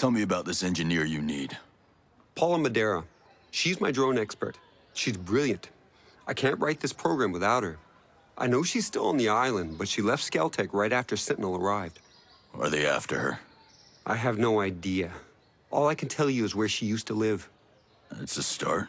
Tell me about this engineer you need. Paula Madeira. She's my drone expert. She's brilliant. I can't write this program without her. I know she's still on the island, but she left Skell Tech right after Sentinel arrived. Are they after her? I have no idea. All I can tell you is where she used to live. That's a start.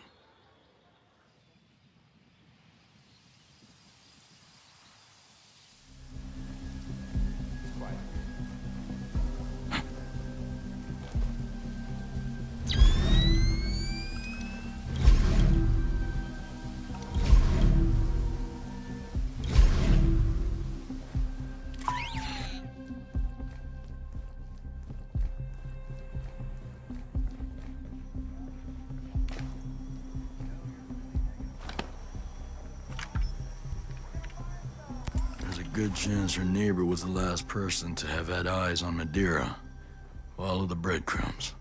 Good chance her neighbor was the last person to have had eyes on Madeira. Follow the breadcrumbs.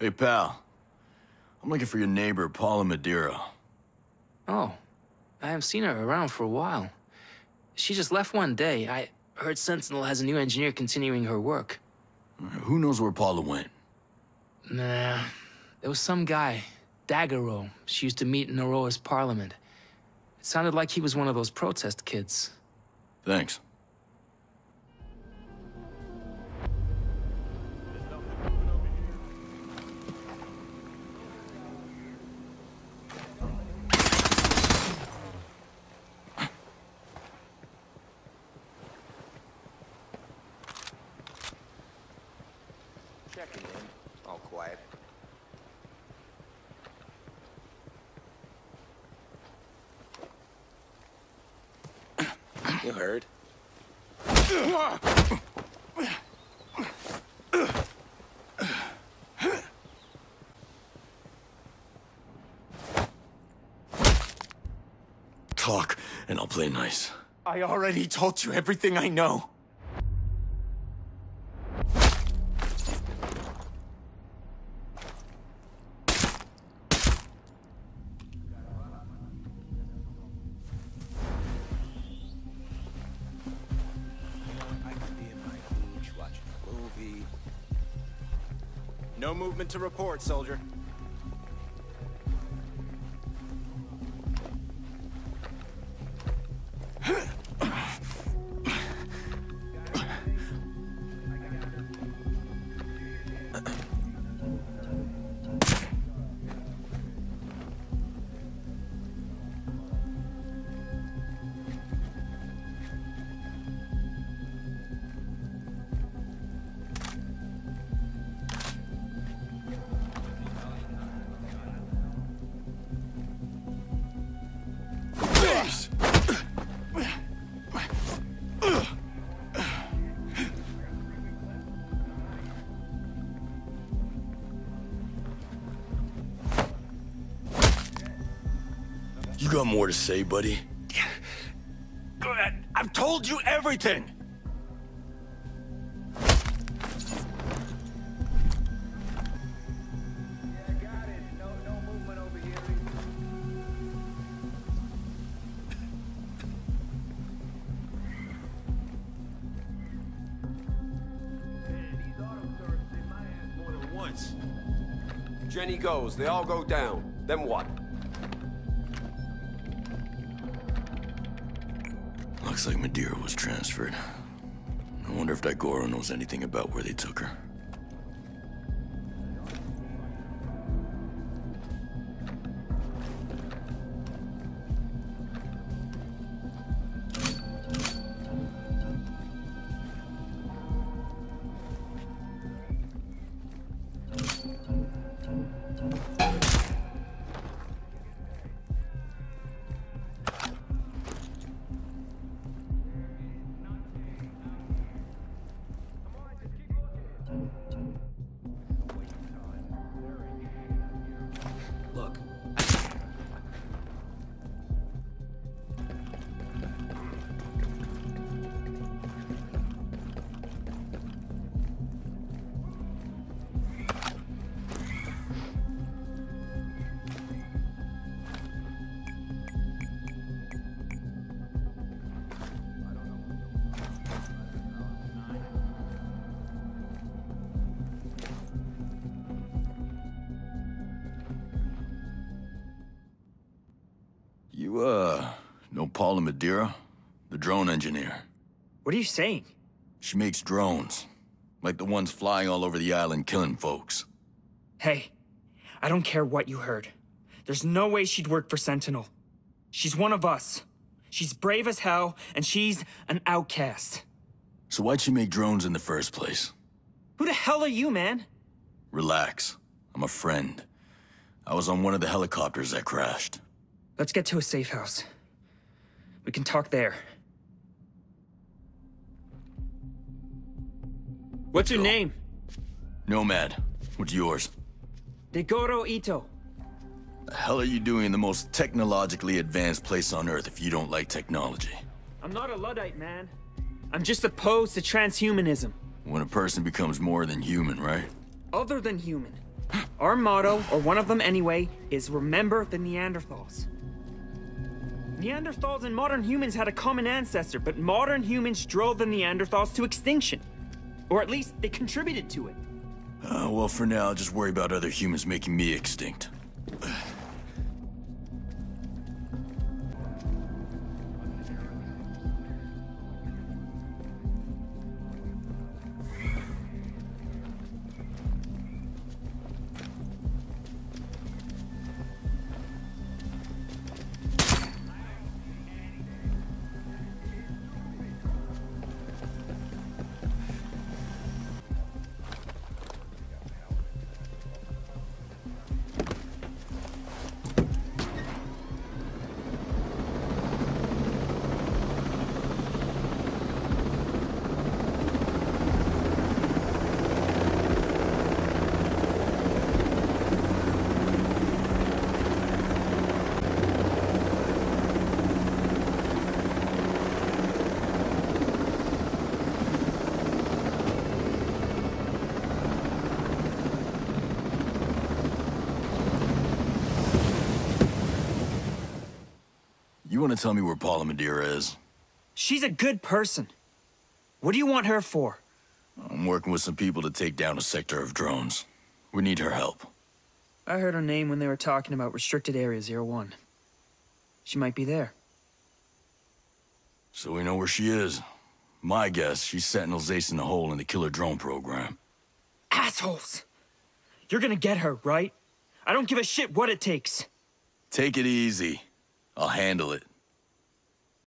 Hey, pal. I'm looking for your neighbor, Paula Madeira. Oh, I haven't seen her around for a while. She just left one day. I heard Sentinel has a new engineer continuing her work. Who knows where Paula went? Nah, there was some guy, Daigoro. She used to meet in Auroa's parliament. It sounded like he was one of those protest kids. Thanks. Checking in. All quiet. You heard? Talk, and I'll play nice. I already told you everything I know. No movement to report, soldier. Got more to say, buddy? I've told you everything. Jenny goes, they all go down. Then what? Looks like Madeira was transferred. I wonder if Daigoro knows anything about where they took her. You, uh, know Paula Madeira? The drone engineer. What are you saying? She makes drones. Like the ones flying all over the island killing folks. Hey, I don't care what you heard. There's no way she'd work for Sentinel. She's one of us. She's brave as hell, and she's an outcast. So why'd she make drones in the first place? Who the hell are you, man? Relax. I'm a friend. I was on one of the helicopters that crashed. Let's get to a safe house. We can talk there. What's your name? Nomad. What's yours? Daigoro Ito. The hell are you doing in the most technologically advanced place on Earth if you don't like technology? I'm not a Luddite, man. I'm just opposed to transhumanism. When a person becomes more than human, right? Other than human. Our motto, or one of them anyway, is remember the Neanderthals. Neanderthals and modern humans had a common ancestor, but modern humans drove the Neanderthals to extinction. Or at least they contributed to it. Uh, well, for now, just worry about other humans making me extinct. You want to tell me where Paula Madeira is? She's a good person. What do you want her for? I'm working with some people to take down a sector of drones. We need her help. I heard her name when they were talking about Restricted Area Zero One. She might be there. So we know where she is. My guess, she's Sentinel's ace in the hole in the killer drone program. Assholes! You're gonna get her, right? I don't give a shit what it takes. Take it easy. I'll handle it.